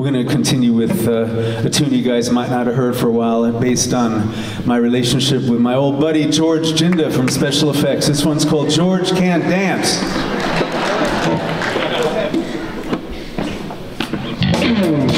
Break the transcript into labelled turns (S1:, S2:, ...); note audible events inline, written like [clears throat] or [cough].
S1: we're going to continue with uh, a tune you guys might not have heard for a while, uh, based on my relationship with my old buddy George Jinda from Special EFX. This one's called George Can't Dance. [clears throat]